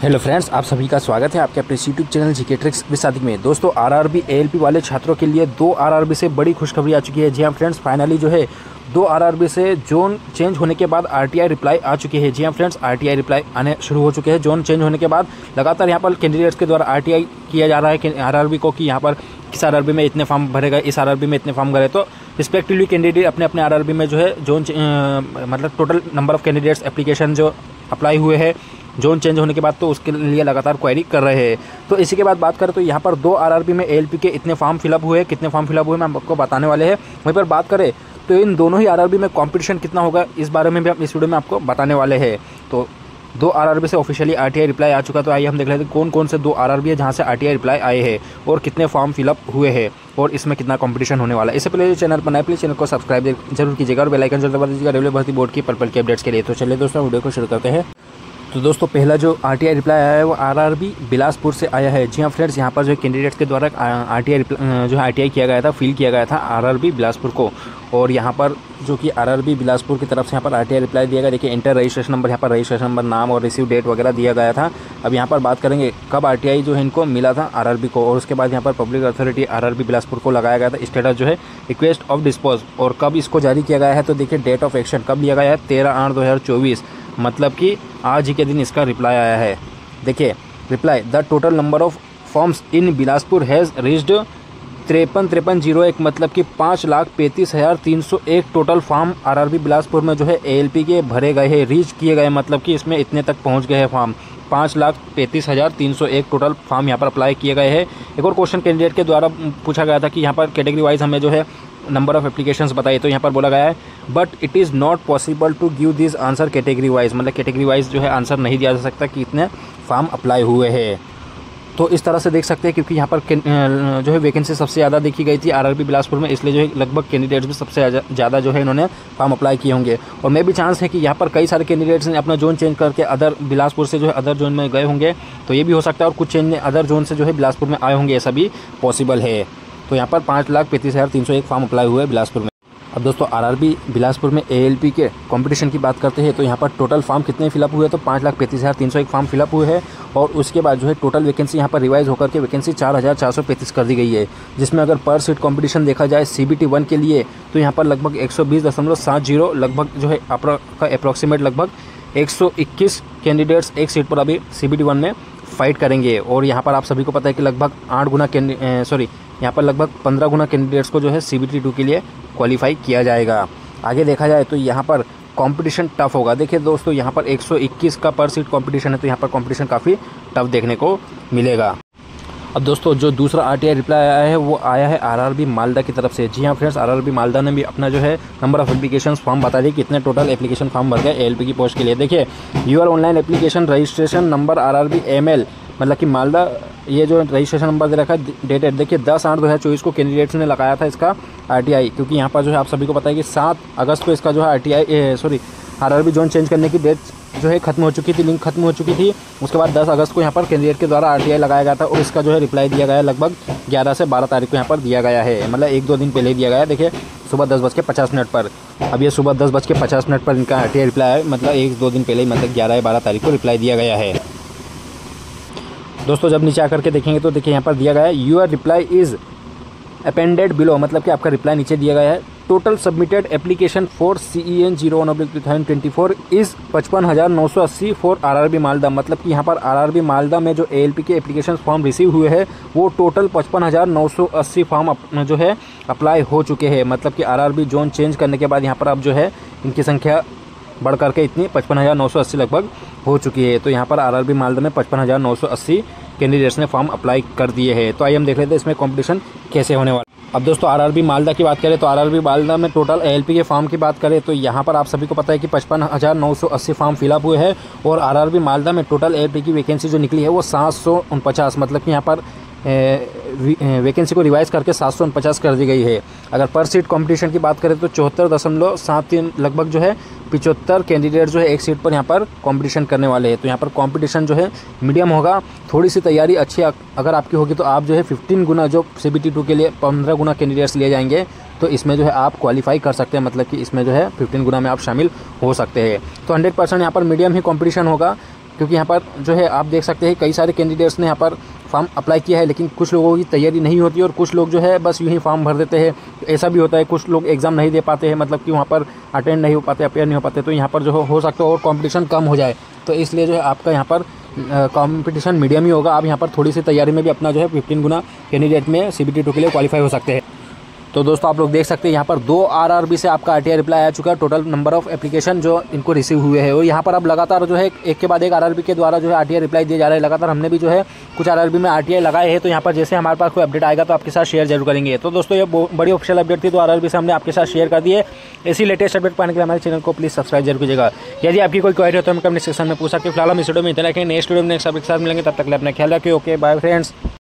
Hello friends आप सभी का स्वागत है आपके अपने YouTube channel GK tricks with में। दोस्तों आरआरबी एएलपी वाले छात्रों के लिए दो आरआरबी से बड़ी खुशखबरी आ चुकी है। जी हाँ फ्रेंड्स फाइनली जो है, दो आरआरबी से जोन चेंज होने के बाद आरटीआई रिप्लाई आ चुकी है। जी हाँ फ्रेंड्स आरटीआई रिप्लाई आने शुरू हो चुके हैं। जोन चेंज होने के बाद लगातार यहाँ पर कैंडिडेट्स के द्वारा आरटीआई किया जा रहा है आरआरबी को कि यहाँ पर किस आरआरबी में इतने फॉर्म भरे गए इस आरआरबी में इतने फॉर्म भरे तो रिस्पेक्टिवली कैंडिडेट अपने अपने आरआरबी में जो है जोन मतलब total number of candidates application जो अप्लाई हुए हैं। जोन चेंज होने के बाद तो उसके लिए लगातार क्वेरी कर रहे हैं। तो इसी के बाद बात करें तो यहाँ पर दो आरआरबी में एएलपी के इतने फॉर्म फिलअप हुए कितने फॉर्म फिलअप हुए मैं आपको बताने वाले हैं। वहीं पर बात करें तो इन दोनों ही आरआरबी में कंपटीशन कितना होगा, इस बारे में भी हम इस वीडियो में आपको बताने वाले हैं। तो दो आरआरबी से ऑफिशियली आरटीआई रिप्लाई आ चुका तो आइए हम देख लेते हैं कौन कौन से दो आरआरबी है जहाँ से आरटीआई रिप्लाई आए हैं और कितने फॉर्म फिलअप हुए हैं और इसमें कितना कंपटीशन होने वाला है। इससे पहले जो चैनल पर नए प्लीज़ चैनल को सब्सक्राइब ज़रूर कीजिएगा और बेलाइकन ज़रूर दबा दीजिएगा। रेलवे भर्ती बोर्ड की पर्पल के अपडेट्स के लिए। तो चलिए दोस्तों, वीडियो को शुरू करते हैं। तो दोस्तों, पहला जो आर टी रिप्लाई आया है वो आरआरबी बिलासपुर से आया है। जी हाँ फ्रेंड्स यहाँ पर जो कैंडिडेट्स के द्वारा आर टी जो आरटीआई किया गया था फिल किया गया था आरआरबी बिलासपुर को। और यहाँ पर जो कि आरआरबी बिलासपुर की तरफ़ से यहाँ पर आर टी रिप्लाई दिया गया। देखिए इंटर रजिस्ट्रेशन नंबर यहाँ पर रजिस्ट्रेशन नंबर नाम और रिसीव डेट वगैरह दिया गया था। अब यहाँ पर बात करेंगे कब आरटीआई जो है इनको मिला था आरआरबी को। और उसके बाद यहाँ पर पब्लिक अथॉरिटी आरआरबी बिलासपुर को लगाया गया था। स्टेटस जो है रिक्वेस्ट ऑफ़ डिस्पोज और कब इसको जारी किया गया है तो देखिए डेट ऑफ़ एक्शन कब लिया गया है? तेरह आठ दो मतलब कि आज ही के दिन इसका रिप्लाई आया है। देखिए reply the total number of forms in Bilaspur has reached तिरपन तिरपन ज़ीरो एक मतलब कि पाँच लाख पैंतीस हज़ार तीन सौ एक टोटल फॉर्म आरआरबी बिलासपुर में जो है एएलपी के भरे गए हैं रीच किए गए मतलब कि इसमें इतने तक पहुँच गए हैं फॉर्म पाँच लाख पैंतीस हज़ार तीन सौ एक टोटल फॉर्म यहाँ पर अप्लाई किए गए हैं। एक और क्वेश्चन कैंडिडेट के द्वारा पूछा गया था कि यहाँ पर कैटेगरी वाइज हमें जो है नंबर ऑफ़ एप्लीकेशंस बताइए तो यहाँ पर बोला गया है but it is not possible to give this answer category wise मतलब कैटेगरी वाइज जो है आंसर नहीं दिया जा सकता कि इतने फॉर्म अप्लाई हुए हैं। तो इस तरह से देख सकते हैं, क्योंकि यहाँ पर जो है वैकेंसी सबसे ज़्यादा देखी गई थी आरआरबी बिलासपुर में, इसलिए जो है लगभग कैंडिडेट्स भी सबसे ज़्यादा जो है इन्होंने फॉर्म अप्लाई किए होंगे। और मे भी चांस है कि यहाँ पर कई सारे कैंडिडेट्स ने अपना जोन चेंज करके अदर बिलासपुर से जो है अदर जोन में गए होंगे तो ये भी हो सकता है और कुछ चेंज अदर जोन से जो है बिलासपुर में आए होंगे, ऐसा भी पॉसिबल है। तो यहाँ पर पाँच लाख पैंतीस हज़ार तीन सौ एक फॉर्म अप्लाई हुए बिलासपुर में। अब दोस्तों, आरआरबी बिलासपुर में एएलपी के कंपटीशन की बात करते हैं तो यहाँ पर टोटल फॉर्म कितने फिलअप हुए तो पाँच लाख पैंतीस हज़ार तीन सौ एक फॉर्म फिलअप हुए हैं और उसके बाद जो है टोटल वैकेंसी यहाँ पर रिवाइज होकर के वैकेंसी चार हज़ार चार सौ पैंतीस कर दी गई है। जिसमें अगर पर सीट कॉम्पिटिशन देखा जाए सी बी टी वन के लिए तो यहाँ पर लगभग एक सौ बीस दशमलव सात ज़ीरो लगभग जो है का अप्रॉक्सीमेट लगभग एक सौ इक्कीस कैंडिडेट्स एक सीट पर अभी सी बी टी वन में फाइट करेंगे। और यहाँ पर आप सभी को पता है कि लगभग आठ गुना सॉरी यहाँ पर लगभग पंद्रह गुना कैंडिडेट्स को जो है सी बी टी टू के लिए क्वालिफाई किया जाएगा। आगे देखा जाए तो यहाँ पर कंपटीशन टफ होगा। देखिए दोस्तों, यहाँ पर 121 का पर सीट कंपटीशन है तो यहाँ पर कंपटीशन काफ़ी टफ देखने को मिलेगा। अब दोस्तों, जो दूसरा आरटीआई रिप्लाई आया है, वो आया है आरआरबी मालदा की तरफ़ से। जी हाँ फ्रेंड्स आरआरबी मालदा ने भी अपना जो है नंबर ऑफ़ एप्लीकेशन फॉर्म बता दिए कितने टोटल एप्लीकेशन फॉर्म भर गए एल की पोस्ट के लिए। देखिए your online application registration number R R B M L मतलब कि मालदा, ये जो रजिस्ट्रेशन नंबर दे रखा है डेटेड देखिए, दस आठ दो हज़ार चौबीस को कैंडिडेट्स ने लगाया था इसका आरटीआई क्योंकि यहाँ पर जो है आप सभी को पता है कि सात अगस्त को इसका जो है RTI sorry RRB zone change करने की डेट जो है खत्म हो चुकी थी लिंक खत्म हो चुकी थी। उसके बाद 10 अगस्त को यहाँ पर कैंडिडेट के द्वारा आरटीआई लगाया गया था और इसका जो है रिप्लाई दिया गया लगभग 11 से 12 तारीख को यहाँ पर दिया गया है। मतलब एक दो दिन पहले दिया गया देखिए, सुबह दस बज के पचास मिनट पर। अब ये सुबह दस बज के पचास मिनट पर इनका आरटीआई रिप्लाई मतलब एक दो दिन पहले ही मतलब ग्यारह बारह तारीख को रिप्लाई दिया गया है। दोस्तों, जब नीचे आकर के देखेंगे तो देखिए यहाँ पर दिया गया है your reply is appended below मतलब कि आपका रिप्लाई नीचे दिया गया है। Total submitted application for C E N zero one oblique two thousand twenty four is पचपन हज़ार नौ सौ अस्सी for R R B Malda मतलब कि यहाँ पर आर आर बी मालदा में जो ए एल पी के एप्लीकेशन फॉर्म रिसीव हुए हैं, वो टोटल पचपन हज़ार नौ सौ अस्सी फॉर्म जो है अप्लाई हो चुके हैं। मतलब कि R R B zone change करने के बाद यहाँ पर अब जो है, इनकी संख्या बढ़ करके इतनी पचपन हज़ार नौ सौ अस्सी लगभग हो चुकी है। तो यहाँ पर आर आर बी मालदा में पचपन हज़ार नौ सौ अस्सी कैंडिडेट्स ने फॉर्म अप्लाई कर दिए हैं। तो आइए हम देख लेते हैं इसमें कॉम्पिटिशन कैसे होने वाला अब दोस्तों आरआरबी मालदा की बात करें तो आरआरबी मालदा में टोटल एलपी के फॉर्म की बात करें तो यहाँ पर आप सभी को पता है कि पचपन हज़ार नौ सौ अस्सी फॉर्म फिलअप हुए हैं और आरआरबी मालदा में टोटल एलपी की वैकेंसी जो निकली है वो सात सौ उनपचास मतलब कि यहाँ पर वैकेंसी को रिवाइज करके सात सौ उनपचास कर दी गई है। अगर पर सीट कंपटीशन की बात करें तो चौहत्तर दशमलव सात तीन लगभग जो है पिचहत्तर कैंडिडेट जो है एक सीट पर यहाँ पर कंपटीशन करने वाले हैं। तो यहाँ पर कंपटीशन जो है मीडियम होगा। थोड़ी सी तैयारी अच्छी अगर आपकी होगी तो आप जो है फिफ्टीन गुना जो सी बी के लिए पंद्रह गुना कैंडिडेट्स लिए जाएँगे। तो इसमें जो है आप क्वालिफाई कर सकते हैं। मतलब कि इसमें जो है फिफ्टीन गुना में आप शामिल हो सकते हैं। तो हंड्रेड परसेंट यहाँ पर मीडियम ही कॉम्पिटिशन होगा। क्योंकि यहाँ पर जो है आप देख सकते हैं कई सारे कैंडिडेट्स ने यहाँ पर फॉर्म अप्लाई किया है, लेकिन कुछ लोगों की तैयारी नहीं होती और कुछ लोग जो है बस यूँ ही फॉर्म भर देते हैं। ऐसा भी होता है, कुछ लोग एग्ज़ाम नहीं दे पाते हैं मतलब कि वहाँ पर अटेंड नहीं हो पाते अपेयर नहीं हो पाते तो यहाँ पर जो हो सकता है और कॉम्पिटिशन कम हो जाए। तो इसलिए जो है आपका यहाँ पर कॉम्पिटिशन मीडियम ही होगा। आप यहाँ पर थोड़ी सी तैयारी में भी अपना जो है फिफ्टीन गुना कैंडिडेट में सी बी के लिए क्वालिफाई हो सकते हैं। तो दोस्तों, आप लोग देख सकते हैं, यहाँ पर दो आरआरबी से आपका आरटीआई रिप्लाई आ चुका है। टोटल नंबर ऑफ़ एप्लीकेशन जो इनको रिसीव हुए हैं। और यहाँ पर अब लगातार जो है, एक के बाद एक आरआरबी के द्वारा जो है आरटीआई रिप्लाई दिए जा रहे हैं। लगातार हमने भी जो है, कुछ आरआरबी में आरटीआई लगाए हैं। तो यहाँ पर जैसे हमारे पास कोई अपडेट आएगा तो आपके साथ शेयर ज़रूर करेंगे। तो दोस्तों, ये बड़ी ऑफिशियल अपडेट थी तो आरआरबी से हमने आपके साथ शेयर कर दिए ऐसी लेटेस्ट अपडेट पाने के लिए हमारे चैनल को प्लीज़ सब्सक्राइब ज़रूर कीजिएगा। यदि आपकी कोई क्वारी हो तो हम कमेंट सेक्शन में पूछ सकते फ़िलहाल हम इस वीडियो में इतना रखें नेक्स्ट वीडियो में नेक्स्ट अपडेट साथ मिलेंगे। तब तक अपना ख्याल रखिए। Okay bye friends